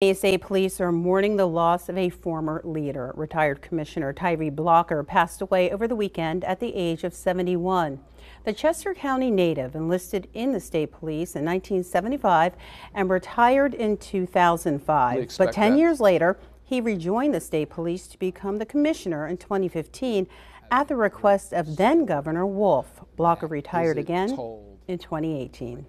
ASA Police are mourning the loss of a former leader. Retired Commissioner Tyree Blocker passed away over the weekend at the age of 71. The Chester County native enlisted in the state police in 1975 and retired in 2005. But 10 that. years later, he rejoined the state police to become the commissioner in 2015 at the request of then Governor Wolf. Blocker retired again in 2018.